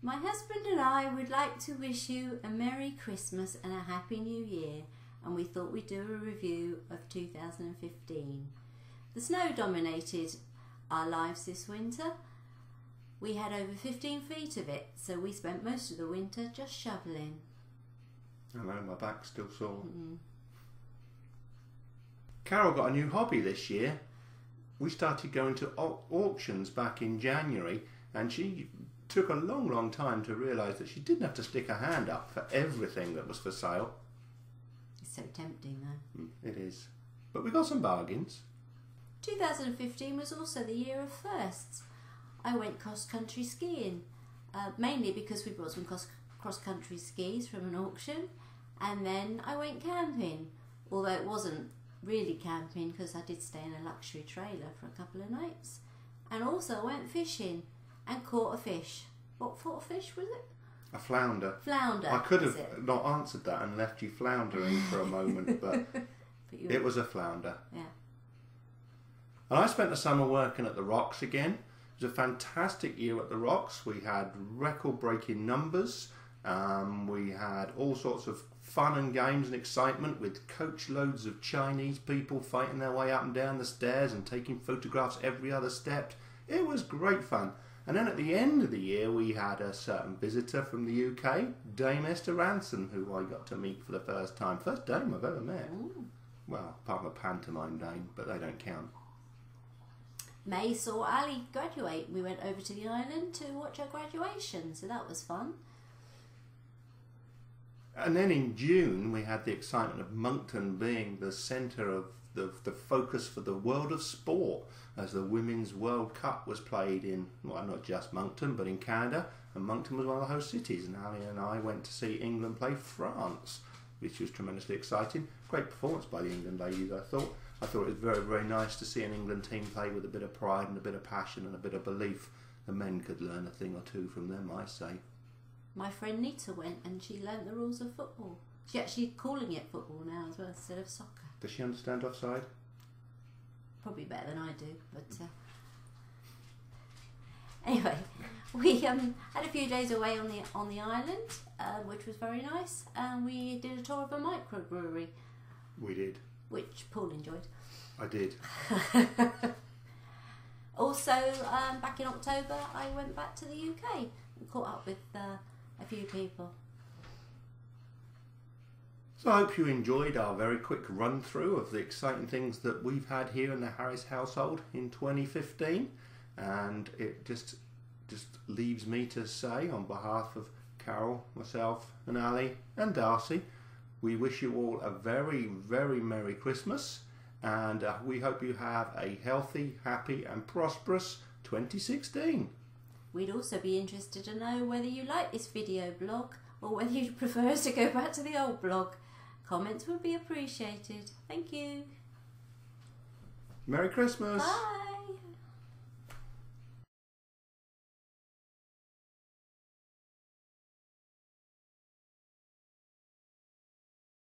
My husband and I would like to wish you a Merry Christmas and a Happy New Year, and we thought we'd do a review of 2015. The snow dominated our lives this winter. We had over 15 feet of it, so we spent most of the winter just shoveling. I know, my back's still sore. Carol got a new hobby this year. We started going to au- auctions back in January, and she took a long, long time to realise that she didn't have to stick her hand up for everything that was for sale. It's so tempting though. Mm, It is. But we got some bargains. 2015 was also the year of firsts. I went cross country skiing, uh, mainly because we bought some cross country skis from an auction, and then I went camping, although it wasn't really camping because I did stay in a luxury trailer for a couple of nights, and also I went fishing and caught a fish. What sort of fish was it? A flounder. Flounder. I could have it? not answered that and left you floundering for a moment, but But it was a flounder. yeah. And I spent the summer working at the Rocks again. It was a fantastic year at the Rocks. We had record breaking numbers. Um, we had all sorts of fun and games and excitement with coach loads of Chinese people fighting their way up and down the stairs and taking photographs every other step. It was great fun. And then at the end of the year, we had a certain visitor from the UK, Dame Esther Rantzen, who I got to meet for the first time. First dame I've ever met. Ooh. Well, apart from a pantomime dame, but they don't count. May saw Ali graduate. We went over to the island to watch her graduation, so that was fun. And then in June, we had the excitement of Moncton being the centre of the, the focus for the world of sport as the Women's World Cup was played in, well, not just Moncton, but in Canada. And Moncton was one of the host cities. And Ali and I went to see England play France, which was tremendously exciting. Great performance by the England ladies, I thought. I thought it was very, very nice to see an England team play with a bit of pride and a bit of passion and a bit of belief. The men could learn a thing or two from them, I say. My friend Nita went and she learnt the rules of football. She actually calling it football now as well instead of soccer. Does she understand offside? Probably better than I do, but uh, anyway, we um, had a few days away on the on the island, uh, which was very nice, and we did a tour of a microbrewery, We did. which Paul enjoyed. I did. Also, um, back in October, I went back to the UK and caught up with uh, a few people. So I hope you enjoyed our very quick run through of the exciting things that we've had here in the Harris household in 2015, and it just just leaves me to say on behalf of Carol, myself, and Ali and Darcy, we wish you all a very very merry Christmas, and uh, we hope you have a healthy, happy, and prosperous 2016. We'd also be interested to know whether you like this video blog or whether you prefer us to go back to the old blog. Comments would be appreciated. Thank you. Merry Christmas. Bye.